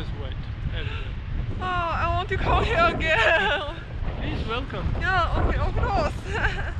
is white everywhere. Oh, I want to come here again. Please welcome. yeah, okay, of course.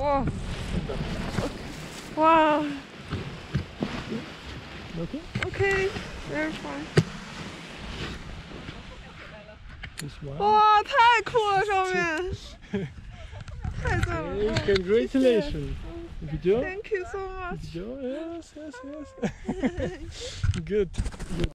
Whoa. Wow. Okay. Okay. Very fine. This one. 哇，太酷了，上面，太赞了 Hey, congratulations. Video? Thank you so much. Video? Yes, yes, yes. Good. Good.